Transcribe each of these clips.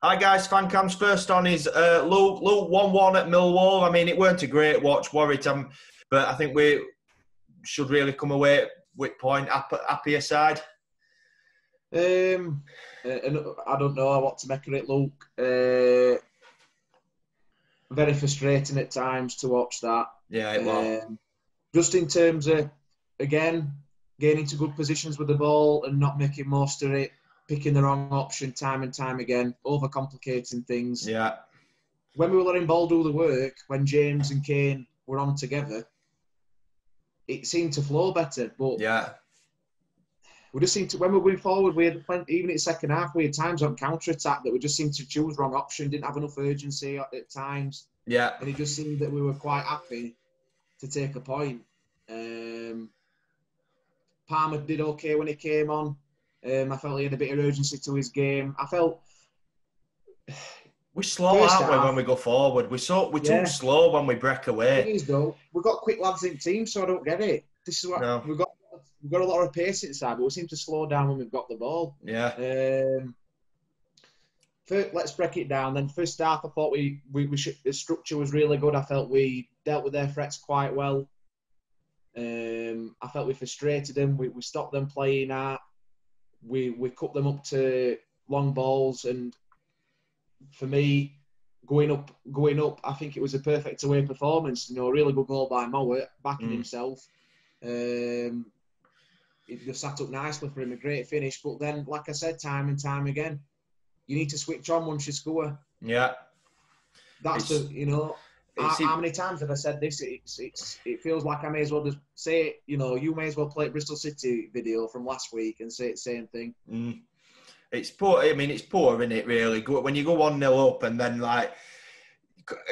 Hi guys, fan cams first on is uh, Luke. Luke one one at Millwall. I mean, it weren't a great watch, Warwick, um, but I think we should really come away with point happier side. Um, uh, I don't know what to make of it, Luke. Uh, very frustrating at times to watch that. Yeah, it was. Um, just in terms of again getting into good positions with the ball and not making most of it picking the wrong option time and time again, overcomplicating things. Yeah. When we were letting ball do the work, when James and Kane were on together, it seemed to flow better. But yeah, we just seemed to when we were going forward, we had plenty, even in the second half, we had times on counter attack that we just seemed to choose wrong option, didn't have enough urgency at, at times. Yeah, and it just seemed that we were quite happy to take a point. Um, Palmer did okay when he came on. Um, I felt he had a bit of urgency to his game. I felt we slow, aren't half, we, when we go forward? We so we yeah. too slow when we break away. Is, though, we've got quick lads in team, so I don't get it. This is what no. we've got. We've got a lot of pace inside, but we seem to slow down when we've got the ball. Yeah. Um, first, let's break it down. Then first half, I thought we we, we should, the structure was really good. I felt we dealt with their threats quite well. Um, I felt we frustrated them. We, we stopped them playing out we we cut them up to long balls, and for me, going up, going up, I think it was a perfect away performance. You know, a really good goal by Mowatt, backing mm. himself. Um, it just sat up nicely for him, a great finish. But then, like I said, time and time again, you need to switch on once you score. Yeah, that's it's, the you know how, how, many times have I said this? It's, it's, it feels like I may as well just say it. You know, you may as well play Bristol City video from last week and say the same thing. Mm. It's poor. I mean, it's poor, isn't it? Really, when you go one 0 up and then like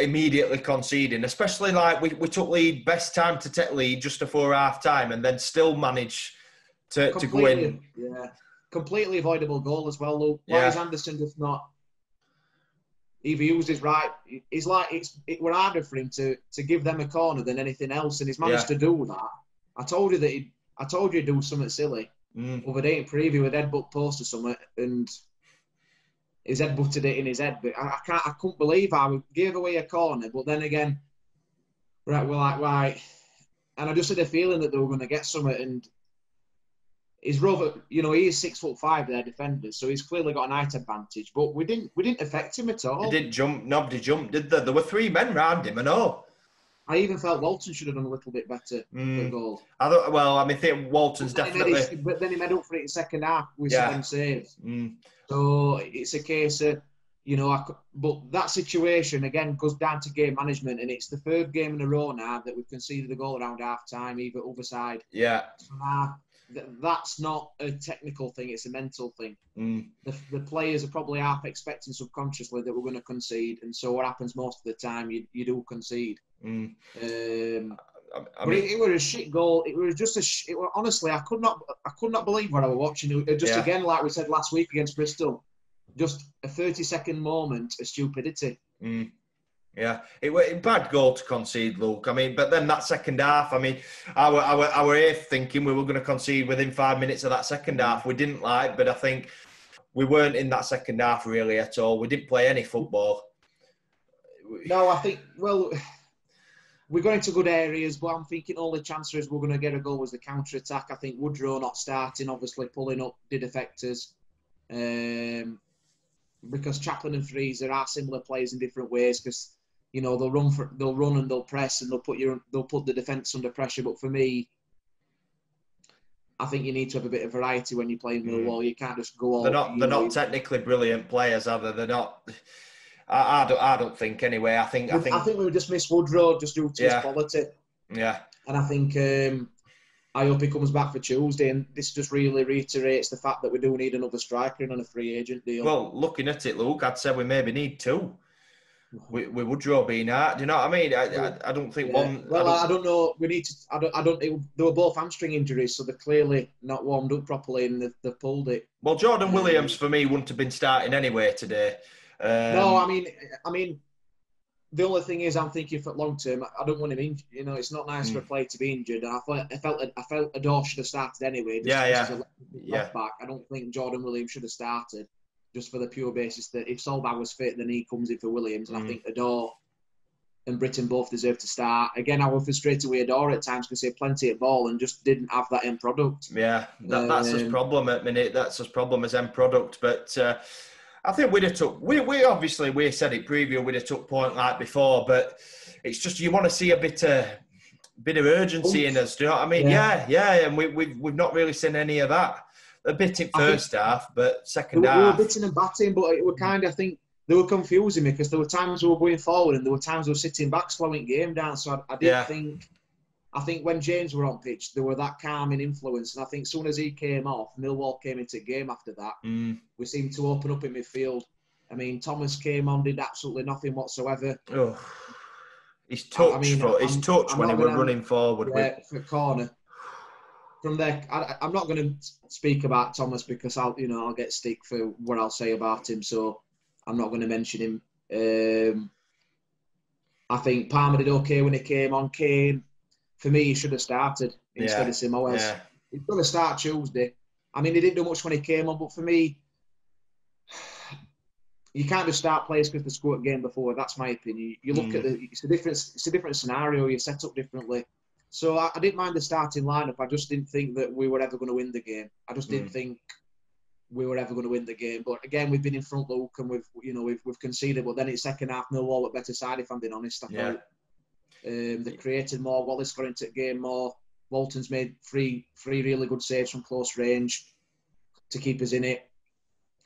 immediately conceding, especially like we, we took lead, best time to take lead just before half time, and then still manage to, to go in. Yeah, completely avoidable goal as well, Luke. Why yeah. is Andersen just not if he uses right, it's like it's it were harder for him to to give them a corner than anything else, and he's managed yeah. to do that. I told you that he, I told you he'd do something silly mm. over day in preview with headbutt post or something, and his head butted it in his head. But I, I can't, I couldn't believe how we gave away a corner. But then again, right, we're like right, and I just had a feeling that they were going to get something, and He's rather, you know, he is six foot five, their defender, so he's clearly got an height advantage. But we didn't, we didn't affect him at all. He didn't jump. Nobody jumped, did there? There were three men round him, I know. I even felt Walton should have done a little bit better mm. goal. I thought, well, I mean, I think Walton's but definitely. His, but then he made up for it in second half with yeah. seven saves. Mm. So it's a case of, you know, I, but that situation again goes down to game management, and it's the third game in a row now that we've conceded a goal around half time, either other side. Yeah. So that's not a technical thing; it's a mental thing. Mm. The, the, players are probably half expecting subconsciously that we're going to concede, and so what happens most of the time, you, you do concede. Mm. Um, I, I mean, it, it, was a shit goal. It was just a. Sh- it was, honestly, I could not. I could not believe what I was watching. It just yeah. again, like we said last week against Bristol, just a thirty-second moment of stupidity. Mm. Yeah, it was a bad goal to concede, Luke. I mean, but then that second half, I mean, our our our eighth thinking we were going to concede within five minutes of that second half. We didn't like, but I think we weren't in that second half really at all. We didn't play any football. No, I think well, we're going to good areas, but I'm thinking all the chances we're going to get a goal was the counter attack. I think Woodrow not starting, obviously pulling up did affect us. Um, because Chaplin and Frieser are similar players in different ways. Because you know they'll run for they'll run and they'll press and they'll put your they'll put the defence under pressure. But for me, I think you need to have a bit of variety when you're playing Millwall. Mm. You can't just go all. They're not. They're know, not technically brilliant players, are they? They're not. I, I, don't. I don't think anyway. I think. I think. I think we would just miss Woodrow just due to yeah. his quality. Yeah. And I think. Um, I hope he comes back for Tuesday, and this just really reiterates the fact that we do need another striker and a free agent deal. Well, looking at it, Luke, I'd say we maybe need two we, we would draw being out. Do you know what I mean? I, I, I don't think yeah. one. Well, I don't, I don't, know. We need to. I don't. I don't. It, they were both hamstring injuries, so they're clearly not warmed up properly, and they've, they've pulled it. Well, Jordan Williams for me wouldn't have been starting anyway today. Um, no, I mean, I mean, the only thing is, I'm thinking for long term. I don't want him injured. You know, it's not nice mm. for a hmm. player to be injured. And I felt, I felt, I felt Oduor should have started anyway. yeah, yeah, yeah. Back. I don't think Jordan Williams should have started just for the pure basis that if Sollbauer was fit, then he comes in for Williams, and Mm. I think Oduor and Brittain both deserve to start. Again, I was frustrated with Oduor at times because he had plenty of ball and just didn't have that end product. Yeah, that, that's his Um, problem at minute. That's his problem as end product. But uh, I think we'd have took. We, we obviously we said it preview. We'd have took point like before, but it's just you want to see a bit of bit of urgency in us. Do you know what I mean? Yeah, Yeah. yeah, and we, we've we've not really seen any of that. A bit in first half, but We second were, we were half. bitting and batting, but it were kind of, I think, they were confusing me because there were times we were going forward and there were times we were sitting back, slowing game down. So I, I did Yeah. think, I think when James were on pitch, there were that calming influence. And I think as soon as he came off, Millwall came into game after that. Mm. We seemed to open up in midfield. I mean, Thomas came on, did absolutely nothing whatsoever. Oh. His touch, I mean, for, his touch I'm when he was running forward. with, for corner. From there, I, I'm not going to speak about Thomas because I'll, you know, I'll get stick for what I'll say about him. So I'm not going to mention him. Um, I think Palmer did okay when he came on. Kane, for me, he should have started instead Yeah, of Simoes. yeah, He's going to start Tuesday. I mean, he didn't do much when he came on, but for me, you can't just start players because they scored a game before. That's my opinion. You look Mm. at the it's a different it's a different scenario. You set up differently. So I, I didn't mind the starting lineup. I just didn't think that we were ever going to win the game. I just didn't Mm. think we were ever going to win the game. But again, we've been in front, Luke, and we've you know we've we've conceded. But then it's second half, Millwall at better side. If I'm being honest, I Yeah. um, they created more. Wallace got into the game more. Walton's made three three really good saves from close range to keep us in it.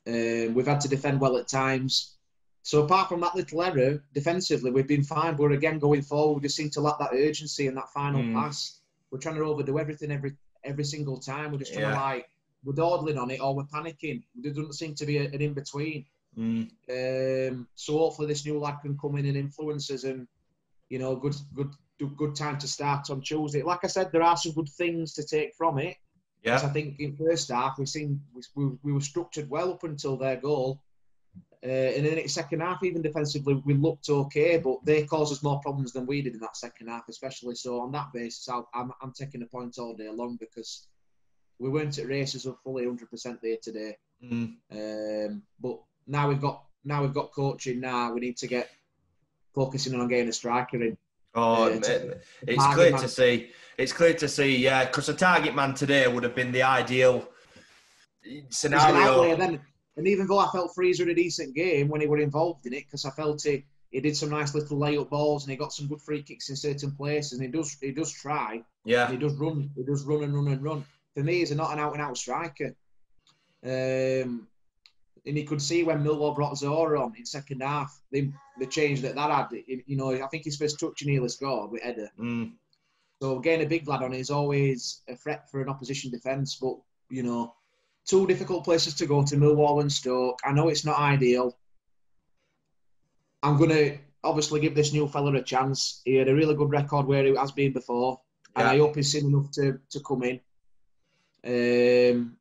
Um, we've had to defend well at times. So apart from that little error, defensively we've been fine. But again, going forward, we just seem to lack that urgency and that final Mm. pass. We're trying to overdo everything every every single time. We're just trying Yeah. to like we're dawdling on it or we're panicking. There doesn't seem to be a, an in between. Mm. Um, so hopefully this new lad can come in and influence us, and you know, good, good, good time to start on Tuesday. Like I said, there are some good things to take from it. I yeah, think in first half we seen we, we, we were structured well up until their goal, uh, and in the second half, even defensively, we looked okay, but they caused us more problems than we did in that second half, especially. So on that basis, I'll, I'm I'm taking a point all day long because we weren't at races of fully 100% there today. Mm. Um, but now we've got now we've got coaching. Now we need to get focusing on getting a striker in. Oh, Uh, to- it's clear man. to see. It's clear to see, yeah, because a target man today would have been the ideal scenario. And even though I felt Frieser had a decent game when he were involved in it, because I felt he, he did some nice little layup balls and he got some good free kicks in certain places, and he does he does try, and Yeah, he does run, he does run and run and run. For me, he's not an out and out striker. Um, and you could see when Millwall brought Zohore on in second half, the the change that that had. You you know, I think his first touch nearly scored with Eder. mm. So getting a big lad on is always a threat for an opposition defence. But you know, two difficult places to go to Millwall and Stoke. I know it's not ideal. I'm gonna obviously give this new fella a chance. He had a really good record where he has been before, and I hope he's seen enough to to come in. Um,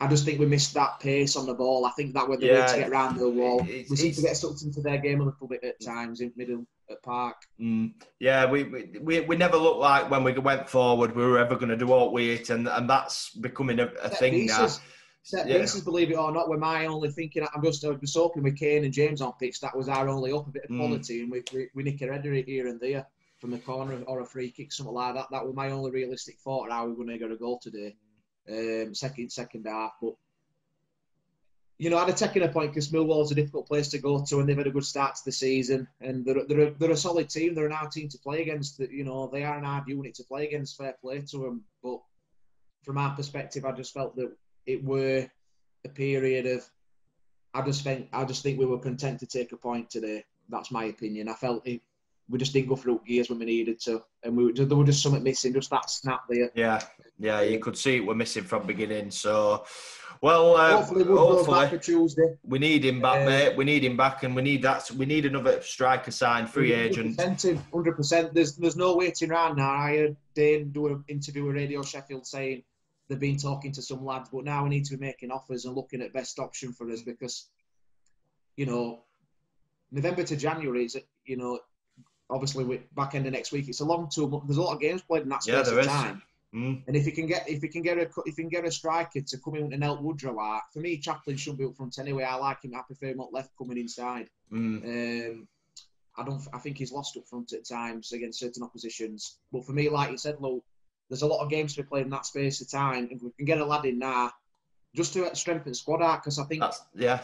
I just think we missed that pace on the ball. I think that was the way to get round Millwall. it's- we seem to get sucked into their game a little bit at times in middle at Park. Mm. Yeah, we, we- we we never looked like when we went forward we were ever going to do all we it, and and that's becoming a, a thing now. pieces. Set Yeah. pieces, believe it or not, were my only thinking. I'm just, I'm just hoping with Kane and James on pitch, that was our only up, a bit of Mm. quality, and we, we, we nick a header here and there from the corner or a free kick, something like that. That was my only realistic thought how we were going to get a goal today. Um, second, second half, but you know, I'd have taken a point because Millwall's a difficult place to go to, and they've had a good start to the season, and they're they're a, they're a solid team. They're an hard team to play against. You know, they are an hard unit to play against. Fair play to them, but from our perspective, I just felt that it were a period of. I just think I just think we were content to take a point today. That's my opinion. I felt it, we just didn't go through gears when we needed to, and we were, there was just something missing, just that snap there. Yeah, yeah, you could see it we're missing from beginning. So, well, uh, hopefully, we'll hopefully back for Tuesday. we need him back, Uh, mate. We need him back, and we need that. We need another striker signed, free agent. Hundred percent. There's there's no waiting around now. I heard Dane do an interview with Radio Sheffield saying they've been talking to some lads, but now we need to be making offers and looking at best option for us because, you know, November to January is you know, obviously we back end of next week. It's a long two. There's a lot of games played in that Yeah, space there of is. time. Mm. And if you can get if you can get a if you can get a striker to come in and help Woodrow out, for me Chaplin shouldn't be up front anyway. I like him. I prefer him up left coming inside. Mm. Um, I don't. I think he's lost up front at times against certain oppositions. But for me, like you said, Luke, there's a lot of games to be played in that space of time. If we can get a lad in now, just to strengthen the squad out, because I think That's yeah.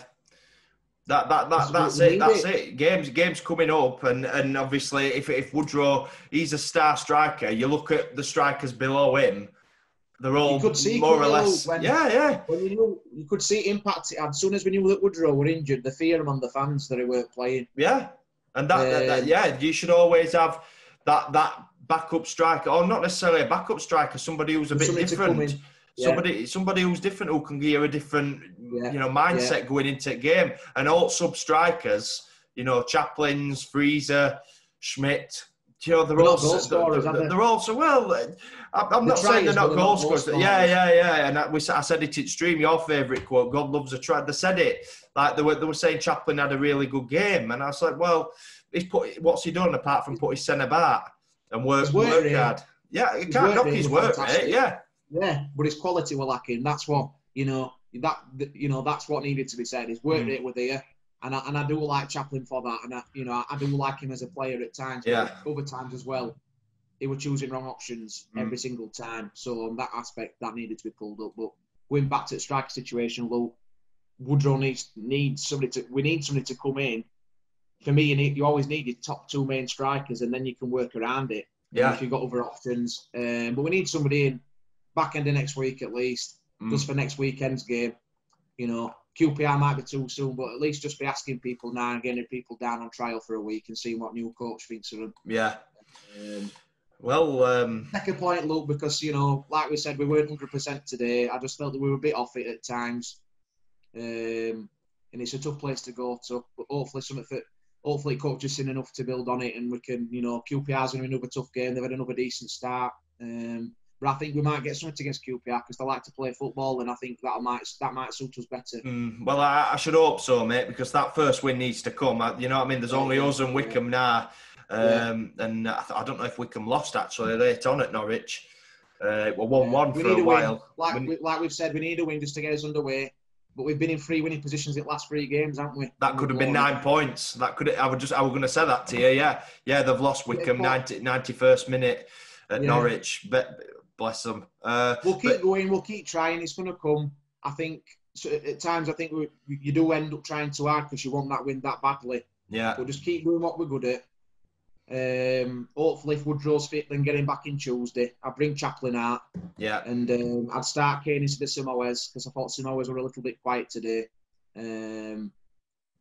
That that that That's that's what we it. That's it. Games games coming up, and and obviously if if Woodrow he's a star striker, you look at the strikers below him. They're all could see more or less. when- yeah, yeah, when you knew, you could see impact it had. As soon as we knew that Woodrow were injured, the fear among the fans that he weren't playing. yeah. And that, that, that Um, yeah, you should always have that that backup striker, or not necessarily a backup striker, somebody who's a bit Somebody to come different. Yeah. Somebody, somebody who's different who can give you a different, Yeah. you know, mindset going into the game. And all sub strikers, you know, Chaplins, Frieser, Schmidt. You know, they're, They're all goal scorers, they're, they're also well. I'm, I'm not saying they're not goal scorers. Yeah, yeah, yeah. And I, we, I said it in stream. Your favourite quote: "God loves a try." They said it like they were. They were saying Chaplin had a really good game, and I was like, well, he's put. What's he done apart from put his centre back and work, work hard? Yeah, you His can't knock his work. Yeah, Yeah, but his quality were lacking. That's what you know. That you know that's what needed to be said. His work Mm. rate were there, and I, and I do like Chaplin for that. And I, you know I do like him as a player at times. but Yeah. Other times as well, he were choosing wrong options Mm. every single time. So on that aspect, that needed to be pulled up. But going back to the striker situation, Luke Woodrow needs needs somebody to. We need somebody to come in. For me, you need you always need your top two main strikers, and then you can work around it yeah. if you've got other options. Um, but we need somebody in back end of next week at least, Mm. just for next weekend's game. You know, QPR might be too soon, but at least just be asking people now and getting people down on trial for a week and seeing what new coach thinks of them. Yeah. Um, Well, um, second point, Luke, because you know, like we said, we weren't hundred percent today. I just felt that we were a bit off it at times, um, and it's a tough place to go to. But hopefully, something for hopefully coach has seen enough to build on it, and we can, you know, QPR's going to be another tough game. They've had another decent start, um, but I think we might get something against QPR because they like to play football, and I think that might that might suit us better. mm, well, I, I should hope so, mate, because that first win needs to come. I- You know what I mean? There's only us and Wycombe now, um, and I, I don't know if Wycombe lost actually late on at Norwich. Uh, well, one-one We for need a a while. Like We- like we've said, we need a win just to get us underway. But we've been in three winning positions in the last three games, haven't we? That could have been nine points. That could. I would just. I was going to say that to you. Yeah, yeah. They've lost Wycombe 90, 91st minute at Yeah. Norwich. But bless them. Uh, We'll keep but- going. We'll keep trying. It's going to come. I think so at times I think we, you do end up trying too hard because you want that win that badly. yeah, We'll just keep doing what we're good at. Um, hopefully, if Woodrow's fit, then get him back in Tuesday. I bring Chaplin out yeah, and um, I'd start Kane instead of Simoes because I thought Simoes were a little bit quiet today. Um,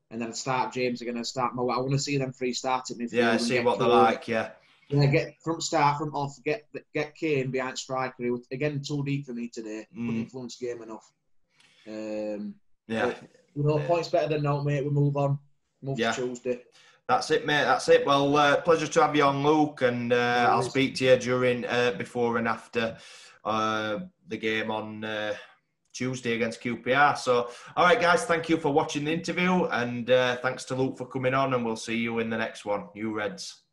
and then I'd start James again. I'd start Mo. I want to see them three start at midfield. yeah. and See what they're like. Yeah, Yeah, get from start from off. Get get Kane behind striker. He was, again too deep for me today. Couldn't Mm. influence game enough. Um, yeah. you know, Yeah. points better than no, mate. We move on. Move Yeah. to Tuesday. That's it, mate. That's it. Well, uh, pleasure to have you on, Luke, and uh, I'll speak to you during, uh, before, and after uh, the game on uh, Tuesday against QPR. So, all right, guys, thank you for watching the interview, and uh, thanks to Luke for coming on, and we'll see you in the next one. You Reds.